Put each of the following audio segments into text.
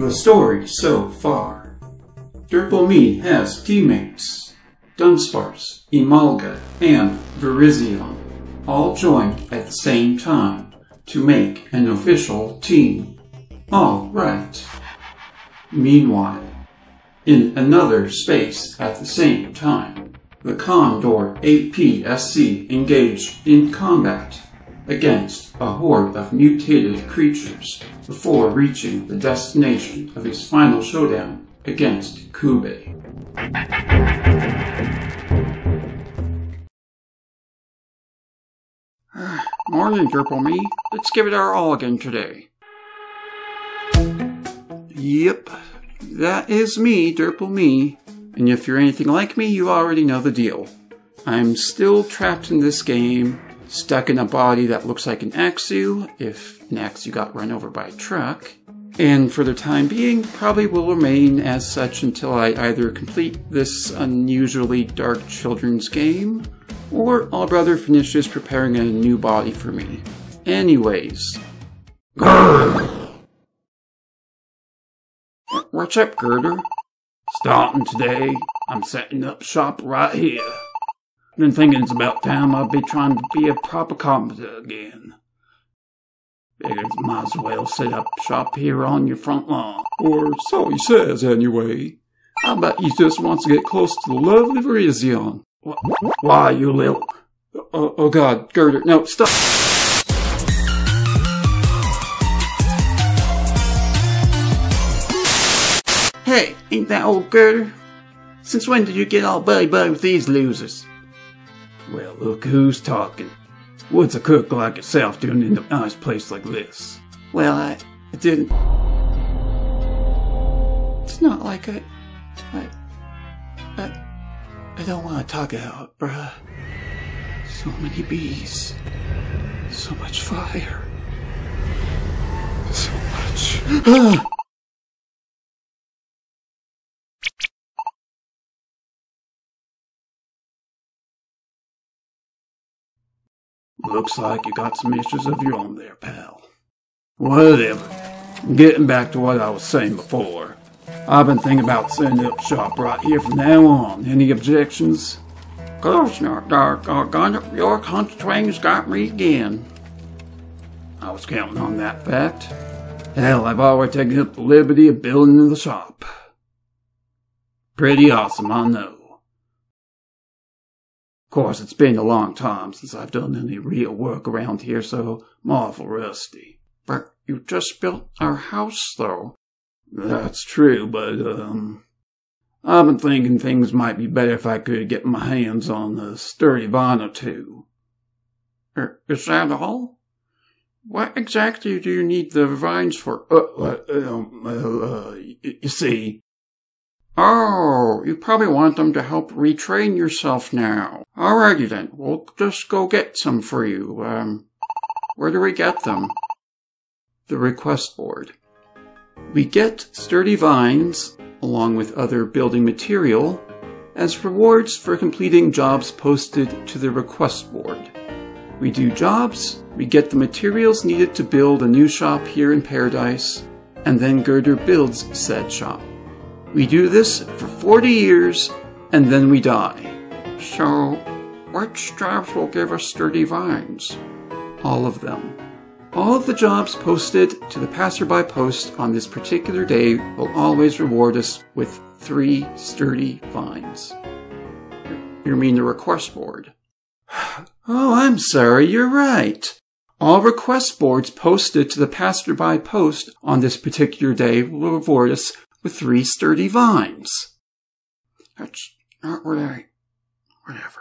The story so far. Derplemie has teammates Dunsparce, Emolga, and Virizion all joined at the same time to make an official team. Alright. Meanwhile, in another space at the same time, the Condor APSC engaged in combat against a horde of mutated creatures before reaching the destination of his final showdown against Kube. Morning, me Let's give it our all again today. Yep, that is me, Derplemie. And if you're anything like me, you already know the deal. I'm still trapped in this game, stuck in a body that looks like an Axew, if an Axew got run over by a truck. And for the time being, probably will remain as such until I either complete this unusually dark children's game, or All Brother finishes preparing a new body for me. Anyways. Grrr! What's up, Girder? Starting today, I'm setting up shop right here. Been thinking it's about time I'd be trying to be a proper carpenter again. Figures might as well set up shop here on your front lawn. Or so he says, anyway. I bet he just wants to get close to the lovely Virizion. Why, you little... Oh, oh God, Girder, no, stop! Hey, ain't that old Girder? Since when did you get all buddy-buddy with these losers? Well, look who's talking. What's a cook like yourself doing in a nice place like this? Well, I, I didn't... It's not like I... I... I... I don't want to talk it out, bruh. So many bees. So much fire. So much... Ah! Looks like you got some issues of your own there, pal. Whatever. Getting back to what I was saying before. I've been thinking about setting up shop right here from now on. Any objections? Of Course not, Dark. Your country twang's got me again. I was counting on that fact. Hell, I've already taken up the liberty of building in the shop. Pretty awesome, I know. Course, it's been a long time since I've done any real work around here, so I'm awful rusty. But you just built our house, though. That's true, but, um... I've been thinking things might be better if I could get my hands on a sturdy vine or two. Er, is that all? What exactly do you need the vines for? Uh, uh, um, uh, you see, Oh, you probably want them to help retrain yourself now. Alrighty then, we'll just go get some for you. Um, where do we get them? The request board. We get sturdy vines, along with other building material, as rewards for completing jobs posted to the request board. We do jobs, we get the materials needed to build a new shop here in Paradise, and then Girder builds said shop. We do this for 40 years and then we die. So, which jobs will give us sturdy vines? All of them. All of the jobs posted to the passerby post on this particular day will always reward us with three sturdy vines. You mean the request board? Oh, I'm sorry, you're right. All request boards posted to the passerby post on this particular day will reward us with three sturdy vines. That's not what I. whatever.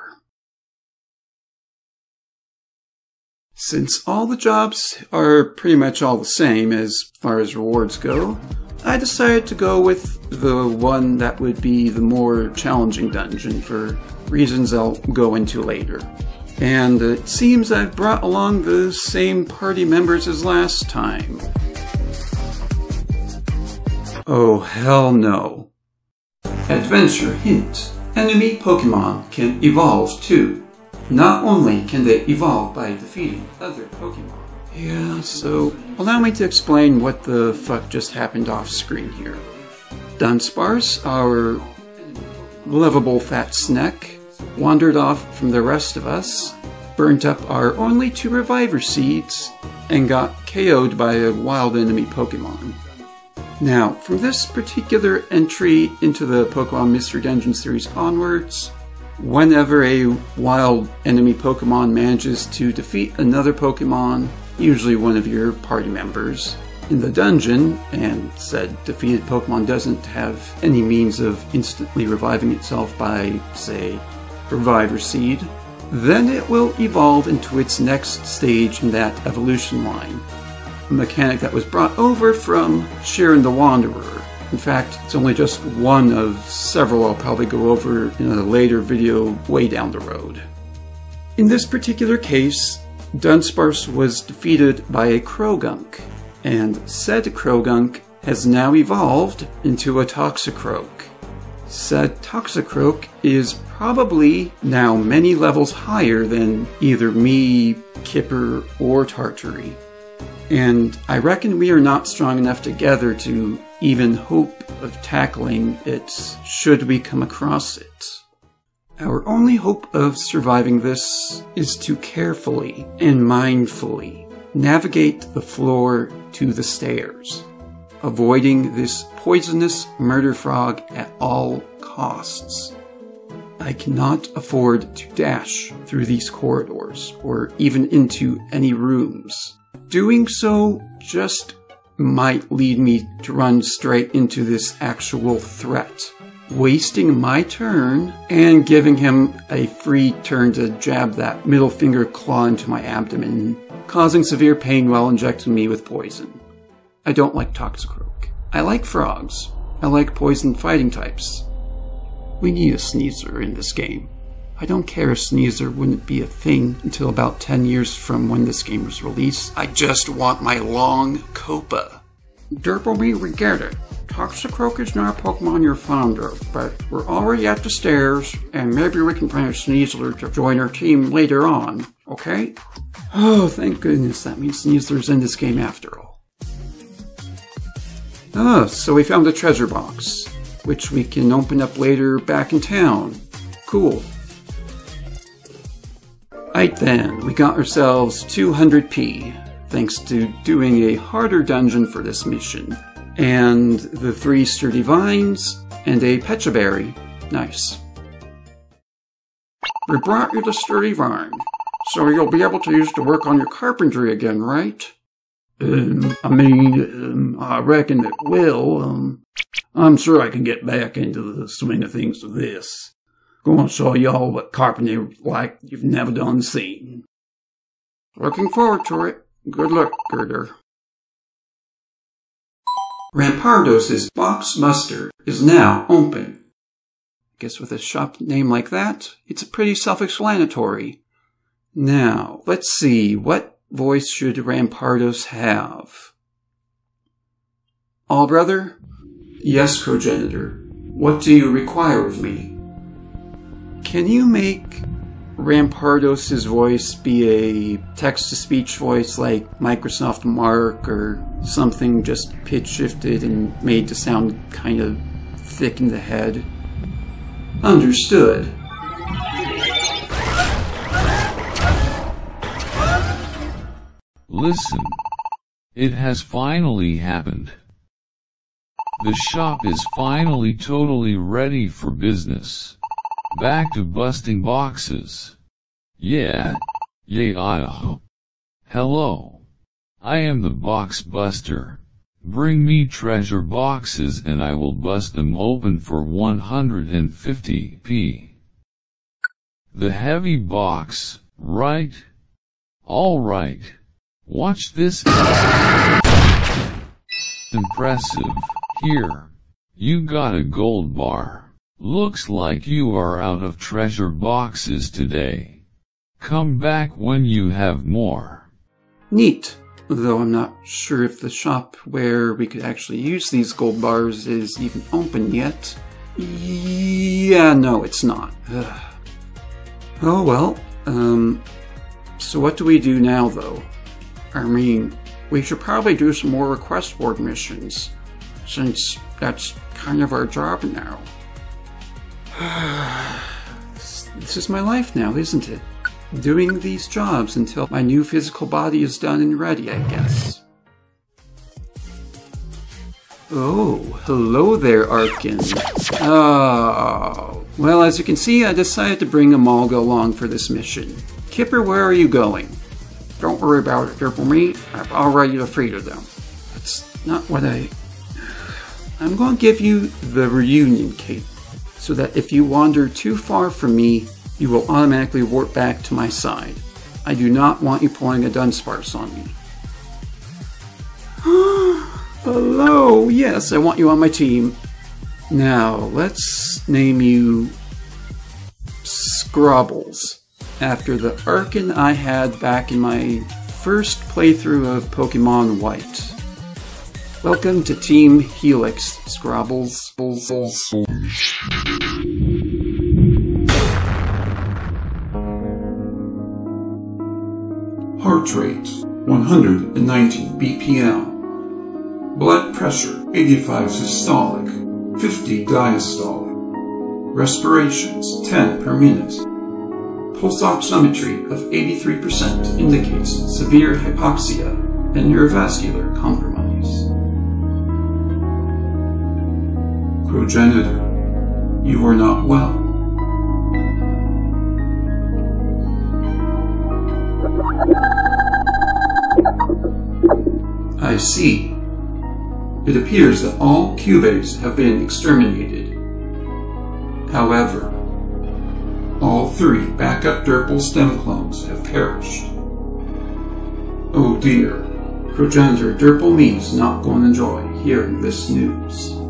Since all the jobs are pretty much all the same as far as rewards go, I decided to go with the one that would be the more challenging dungeon for reasons I'll go into later. And it seems I've brought along the same party members as last time. Oh, hell no. Adventure hint. Enemy Pokemon can evolve too. Not only can they evolve by defeating other Pokemon, Yeah, so allow me to explain what the fuck just happened off screen here. Dunsparce, our lovable fat snack, wandered off from the rest of us, burnt up our only two reviver seeds, and got KO'd by a wild enemy Pokemon. Now, from this particular entry into the Pokemon Mystery Dungeon series onwards, whenever a wild enemy Pokemon manages to defeat another Pokemon, usually one of your party members, in the dungeon, and said defeated Pokemon doesn't have any means of instantly reviving itself by, say, Reviver Seed, then it will evolve into its next stage in that evolution line, a mechanic that was brought over from Shiren the Wanderer. In fact, it's only just one of several I'll probably go over in a later video way down the road. In this particular case, Dunsparce was defeated by a Croagunk, and said Croagunk has now evolved into a Toxicroak. Said Toxicroak is probably now many levels higher than either me, Kipper, or Tartary and I reckon we are not strong enough together to even hope of tackling it should we come across it. Our only hope of surviving this is to carefully and mindfully navigate the floor to the stairs, avoiding this poisonous murder frog at all costs. I cannot afford to dash through these corridors or even into any rooms Doing so just might lead me to run straight into this actual threat, wasting my turn and giving him a free turn to jab that middle finger claw into my abdomen, causing severe pain while injecting me with poison. I don't like Toxicroak. I like frogs. I like poison fighting types. We need a Sneasler in this game. I don't care if Sneasler wouldn't be a thing until about 10 years from when this game was released. I just want my long Copa. Derplemie, we get it. Toxicroak is not a Pokemon you're fond of, but we're already at the stairs, and maybe we can find a Sneasler to join our team later on, okay? Oh, thank goodness, that means Sneasler's in this game after all. Oh, so we found a treasure box, which we can open up later back in town. Cool. Right then, we got ourselves 200p, thanks to doing a harder dungeon for this mission. And the three sturdy vines, and a pecha berry. Nice. We brought you the sturdy vine, so you'll be able to use to work on your carpentry again, right? Um, I mean, um, I reckon it will. Um, I'm sure I can get back into the swing of things with this. Gonna show y'all what carpentry like you've never done seen. Looking forward to it. Good luck, Girder. Rampardos' Box Buster is now open. Guess with a shop name like that, it's pretty self-explanatory. Now, let's see, what voice should Rampardos have? All brother? Yes, progenitor. What do you require of me? Can you make Rampardos' voice be a text to speech voice like Microsoft Mark or something just pitch shifted and made to sound kind of thick in the head? Understood. Listen. It has finally happened. The shop is finally totally ready for business. Back to busting boxes. Yeah. Yeah. Hello. I am the box buster. Bring me treasure boxes and I will bust them open for 150p. The heavy box, right? Alright. Watch this. Impressive. Here. You got a gold bar. Looks like you are out of treasure boxes today. Come back when you have more. Neat. Though I'm not sure if the shop where we could actually use these gold bars is even open yet. Yeah, no, it's not. Ugh. Oh well. Um, so what do we do now, though? I mean, we should probably do some more request board missions, since that's kind of our job now. this is my life now, isn't it? Doing these jobs until my new physical body is done and ready, I guess. Oh, hello there, Archen. Oh, well, as you can see, I decided to bring Emolga along for this mission. Kipper, where are you going? Don't worry about it, Purple Me. I've already defeated them. That's not what I... I'm going to give you the reunion cape, so that if you wander too far from me, you will automatically warp back to my side. I do not want you pulling a Dunsparce on me. Hello, yes, I want you on my team. Now, let's name you Scrobbles, after the Archen I had back in my first playthrough of Pokemon White. Welcome to Team Helix, Scrobbles. Heart rate 190 BPM. Blood pressure 85 systolic, 50 diastolic. Respirations 10 per minute. Pulse oximetry of 83% indicates severe hypoxia and neurovascular compromise. Progenitor, you are not well. I see. It appears that all cubates have been exterminated. However, all three backup Derpal stem clones have perished. Oh dear, progenitor Derpal Me is not going to enjoy hearing this news.